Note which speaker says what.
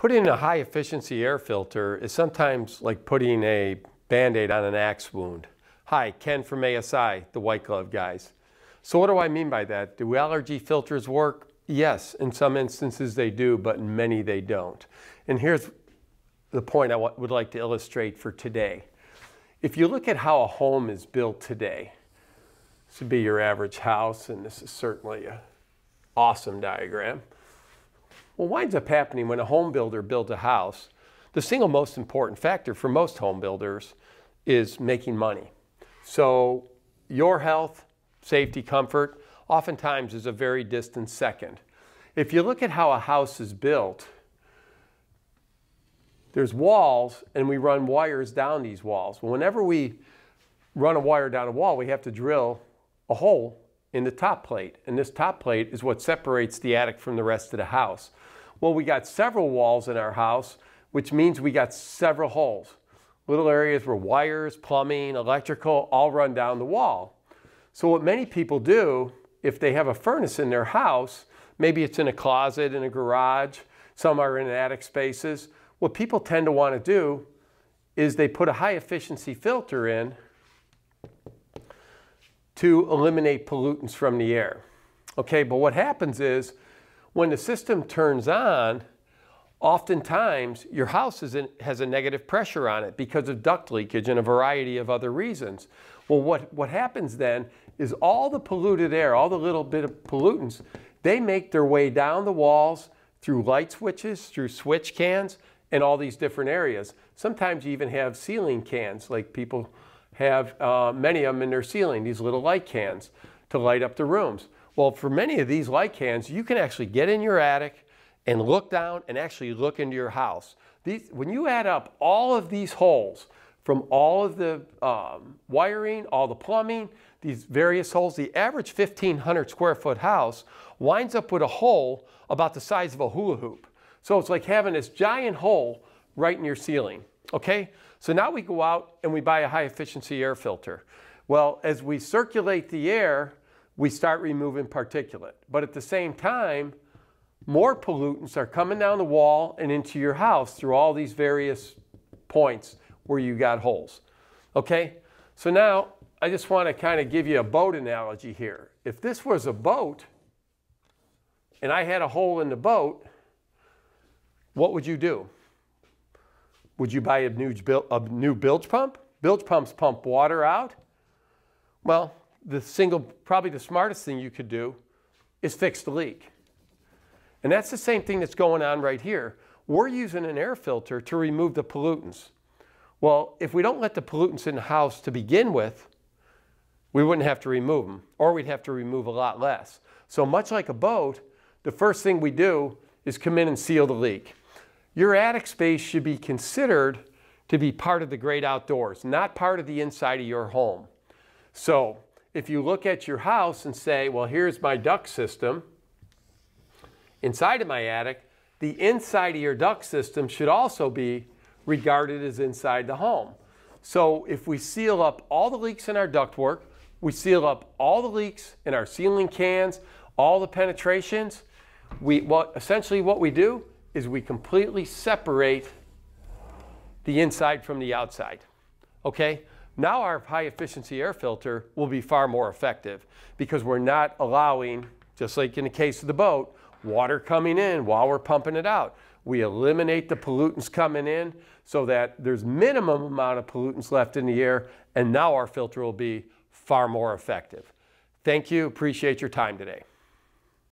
Speaker 1: Putting a high efficiency air filter is sometimes like putting a band-aid on an axe wound. Hi, Ken from ASI, the white glove guys. So what do I mean by that? Do allergy filters work? Yes, in some instances they do, but in many they don't. And here's the point I would like to illustrate for today. If you look at how a home is built today, this would be your average house, and this is certainly an awesome diagram. What winds up happening when a home builder builds a house, the single most important factor for most home builders is making money. So your health, safety, comfort, oftentimes is a very distant second. If you look at how a house is built, there's walls and we run wires down these walls. Well, whenever we run a wire down a wall, we have to drill a hole in the top plate. And this top plate is what separates the attic from the rest of the house. Well, we got several walls in our house, which means we got several holes. Little areas where wires, plumbing, electrical all run down the wall. So what many people do, if they have a furnace in their house, maybe it's in a closet, in a garage, some are in attic spaces, what people tend to want to do is they put a high efficiency filter in to eliminate pollutants from the air. Okay, but what happens is when the system turns on, oftentimes your house in, has a negative pressure on it because of duct leakage and a variety of other reasons. Well, what, what happens then is all the polluted air, all the little bit of pollutants, they make their way down the walls through light switches, through switch cans, and all these different areas. Sometimes you even have ceiling cans, like people have uh, many of them in their ceiling, these little light cans to light up the rooms. Well, for many of these light cans, you can actually get in your attic and look down and actually look into your house. These, when you add up all of these holes from all of the um, wiring, all the plumbing, these various holes, the average 1,500 square foot house winds up with a hole about the size of a hula hoop. So it's like having this giant hole right in your ceiling. Okay? So now we go out and we buy a high efficiency air filter. Well, as we circulate the air, we start removing particulate. But at the same time, more pollutants are coming down the wall and into your house through all these various points where you got holes. Okay? So now I just want to kind of give you a boat analogy here. If this was a boat and I had a hole in the boat, what would you do? Would you buy a new, a new bilge pump? Bilge pumps pump water out. Well, the single, probably the smartest thing you could do is fix the leak. And that's the same thing that's going on right here. We're using an air filter to remove the pollutants. Well, if we don't let the pollutants in the house to begin with, we wouldn't have to remove them, or we'd have to remove a lot less. So much like a boat, the first thing we do is come in and seal the leak. Your attic space should be considered to be part of the great outdoors, not part of the inside of your home. So if you look at your house and say, well, here's my duct system inside of my attic, the inside of your duct system should also be regarded as inside the home. So if we seal up all the leaks in our ductwork, we seal up all the leaks in our ceiling cans, all the penetrations, we, what, essentially what we do is we completely separate the inside from the outside. Okay? Now our high efficiency air filter will be far more effective because we're not allowing, just like in the case of the boat, water coming in while we're pumping it out. We eliminate the pollutants coming in so that there's minimum amount of pollutants left in the air and now our filter will be far more effective. Thank you. Appreciate your time today.